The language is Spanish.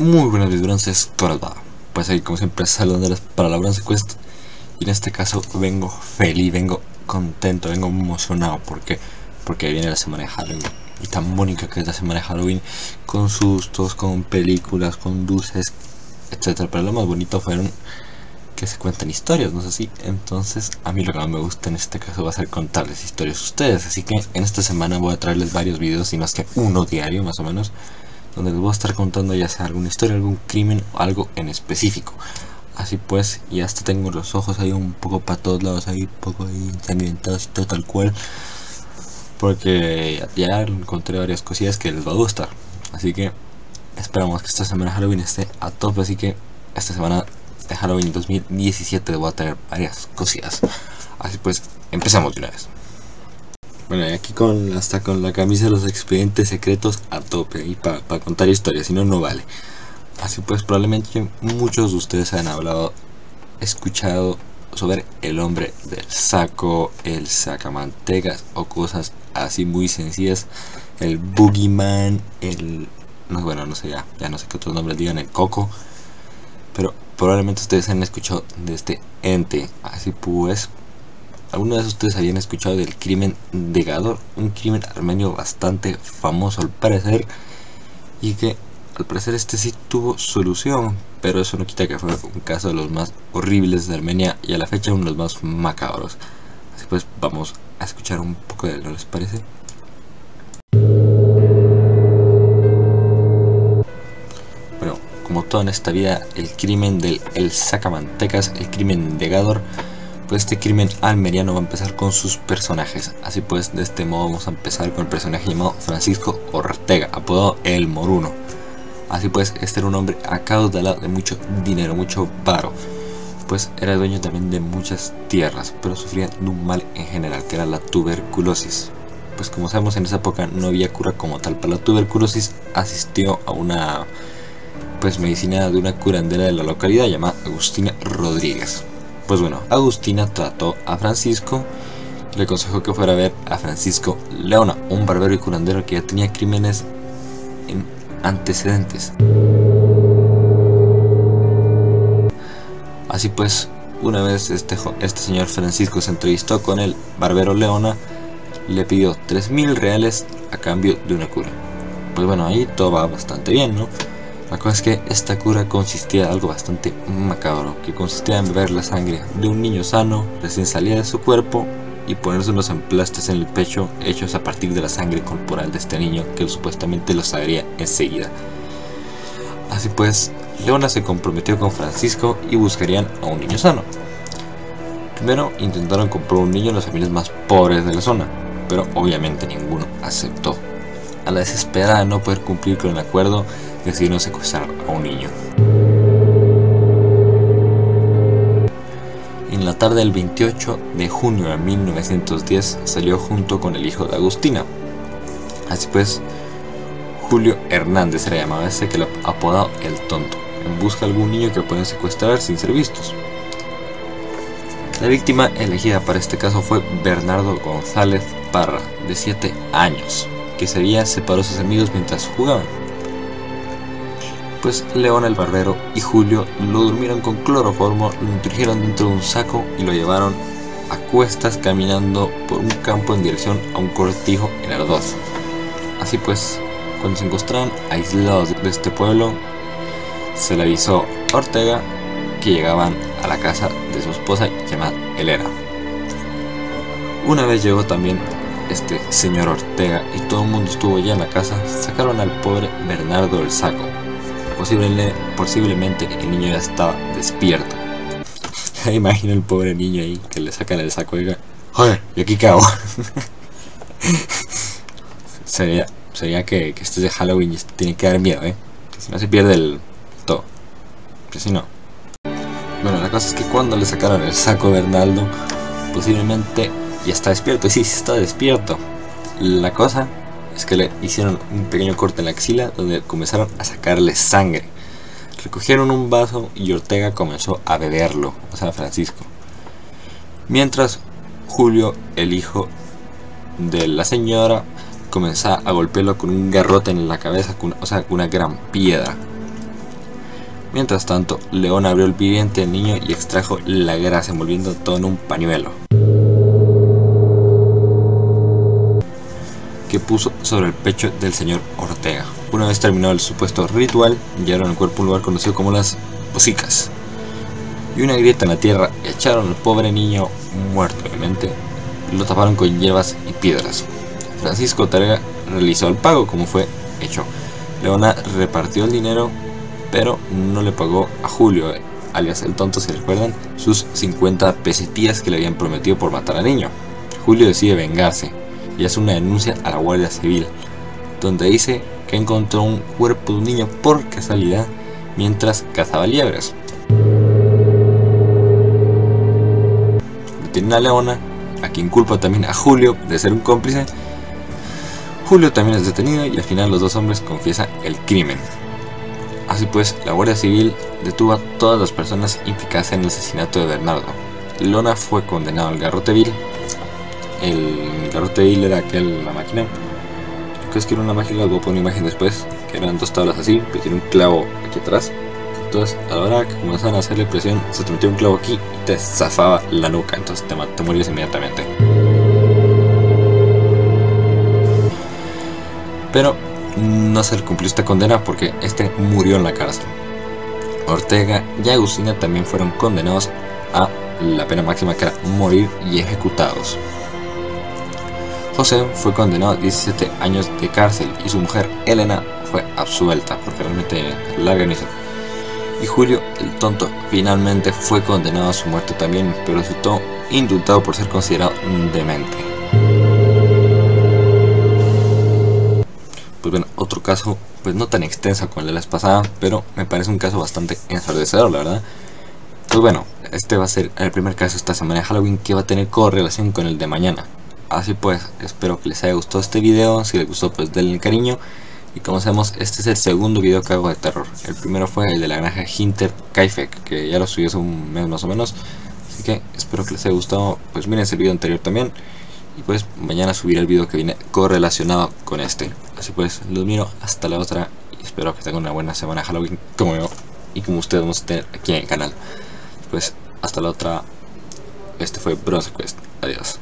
Muy buenas vibrances, va? Pues ahí como siempre saludándoles para la Bronze Quest. Y en este caso vengo feliz, vengo contento, vengo emocionado. Porque, porque viene la semana de Halloween. Y tan bonita que es la semana de Halloween Con sustos, con películas, con dulces, etcétera. Pero lo más bonito fueron que se cuentan historias, no sé si Entonces a mí lo que más me gusta en este caso va a ser contarles historias a ustedes. Así que en esta semana voy a traerles varios videos, y más que uno diario más o menos donde les voy a estar contando ya sea alguna historia, algún crimen o algo en específico. Así pues, y hasta tengo los ojos ahí un poco para todos lados, ahí un poco ahí ensangrentados y todo tal cual. Porque ya encontré varias cosillas que les va a gustar. Así que esperamos que esta semana Halloween esté a tope. Así que esta semana de Halloween 2017 voy a tener varias cosillas. Así pues, empezamos de una vez. Bueno, aquí con hasta con la camisa de los expedientes secretos a tope y para contar historias, si no, no vale. Así pues, probablemente muchos de ustedes han hablado, escuchado sobre el hombre del saco, el sacamantegas o cosas así muy sencillas. El boogeyman, el... No, bueno, no sé ya, ya no sé qué otros nombres digan, el coco. Pero probablemente ustedes han escuchado de este ente. Así pues, ¿Alguna vez ustedes habían escuchado del crimen de Gador? Un crimen armenio bastante famoso al parecer y que al parecer este sí tuvo solución, pero eso no quita que fue un caso de los más horribles de Armenia y a la fecha uno de los más macabros. Así pues vamos a escuchar un poco de él, ¿no les parece? Bueno, como todo en esta vida, el crimen del El Sacamantecas, el crimen de Gador, pues este crimen almeriano va a empezar con sus personajes. Así pues, de este modo vamos a empezar con el personaje llamado Francisco Ortega, apodado El Moruno. Así pues, este era un hombre acaudalado de mucho dinero, mucho paro. Pues era dueño también de muchas tierras, pero sufría de un mal en general, que era la tuberculosis. Pues como sabemos en esa época no había cura como tal para la tuberculosis, asistió a una pues medicina de una curandera de la localidad llamada Agustina Rodríguez. Pues bueno, Agustina trató a Francisco, le aconsejó que fuera a ver a Francisco Leona, un barbero y curandero que ya tenía crímenes en antecedentes. Así pues, una vez este, este señor Francisco se entrevistó con el barbero Leona, le pidió 3.000 reales a cambio de una cura. Pues bueno, ahí todo va bastante bien, ¿no? La cosa es que esta cura consistía en algo bastante macabro, que consistía en beber la sangre de un niño sano recién salida de su cuerpo y ponerse unos emplastes en el pecho hechos a partir de la sangre corporal de este niño que supuestamente lo sabría enseguida. Así pues, Leona se comprometió con Francisco y buscarían a un niño sano. Primero intentaron comprar un niño en las familias más pobres de la zona, pero obviamente ninguno aceptó. A la desesperada de no poder cumplir con el acuerdo, decidieron secuestrar a un niño. En la tarde del 28 de junio de 1910 salió junto con el hijo de Agustina. Así pues, Julio Hernández era llamado ese que lo apodado el tonto, en busca de algún niño que pueden secuestrar sin ser vistos. La víctima elegida para este caso fue Bernardo González Parra, de 7 años, que se había separado de sus amigos mientras jugaban pues León el barbero y Julio lo durmieron con cloroformo, lo introdujeron dentro de un saco y lo llevaron a cuestas caminando por un campo en dirección a un cortijo en Ardoz. Así pues, cuando se encontraron aislados de este pueblo, se le avisó a Ortega que llegaban a la casa de su esposa llamada Helena. Una vez llegó también este señor Ortega y todo el mundo estuvo ya en la casa, sacaron al pobre Bernardo del saco posiblemente el niño ya estaba despierto. Imagina el pobre niño ahí que le sacan el saco y diga, joder, ¿y aquí qué hago? sería, sería que, que este de Halloween y tiene que dar miedo, ¿eh? Si no se pierde el todo. Que si no. Bueno, la cosa es que cuando le sacaron el saco a Bernardo, posiblemente ya está despierto. Y sí, sí está despierto. La cosa es que le hicieron un pequeño corte en la axila donde comenzaron a sacarle sangre. Recogieron un vaso y Ortega comenzó a beberlo, o sea, Francisco. Mientras Julio, el hijo de la señora, comenzó a golpearlo con un garrote en la cabeza, o sea, con una gran piedra. Mientras tanto, León abrió el vientre del niño y extrajo la grasa envolviendo todo en un pañuelo. Puso sobre el pecho del señor Ortega. Una vez terminado el supuesto ritual, llevaron el cuerpo a un lugar conocido como las Posicas. Y una grieta en la tierra echaron al pobre niño muerto, obviamente. Lo taparon con hierbas y piedras. Francisco Ortega realizó el pago como fue hecho. Leona repartió el dinero, pero no le pagó a Julio, alias el tonto si recuerdan, sus 50 pesetillas que le habían prometido por matar al niño. Julio decide vengarse y hace una denuncia a la Guardia Civil, donde dice que encontró un cuerpo de un niño por casualidad mientras cazaba liebres. Detiene a Leona, a quien culpa también a Julio de ser un cómplice. Julio también es detenido y al final los dos hombres confiesan el crimen. Así pues, la Guardia Civil detuvo a todas las personas implicadas en el asesinato de Bernardo. Leona fue condenado al garrote vil garrote era aquel, la máquina. Creo que era una máquina, les voy a poner imagen después, que eran dos tablas así, que tiene un clavo aquí atrás. Entonces, a la hora que comenzaban a hacerle presión, se te metía un clavo aquí y te zafaba la nuca, entonces te, te morías inmediatamente. Pero no se le cumplió esta condena porque este murió en la cárcel. Ortega y Agustina también fueron condenados a la pena máxima que era morir y ejecutados. José fue condenado a 17 años de cárcel y su mujer Elena fue absuelta porque realmente la organizó. Y Julio, el tonto, finalmente fue condenado a su muerte también, pero resultó indultado por ser considerado demente. Pues bueno, otro caso, pues no tan extenso como el de la pasada, pero me parece un caso bastante ensordecedor, la verdad. Pues bueno, este va a ser el primer caso esta semana de Halloween que va a tener correlación con el de mañana. Así pues, espero que les haya gustado este video. Si les gustó, pues denle cariño. Y como sabemos, este es el segundo video que hago de terror. El primero fue el de la granja Hinter Kaifek, que ya lo subí hace un mes más o menos. Así que espero que les haya gustado. Pues miren el video anterior también. Y pues mañana subiré el video que viene correlacionado con este. Así pues, los miro hasta la otra. Y espero que tengan una buena semana Halloween como yo. Y como ustedes vamos a tener aquí en el canal. Pues hasta la otra. Este fue Bronze Quest. Adiós.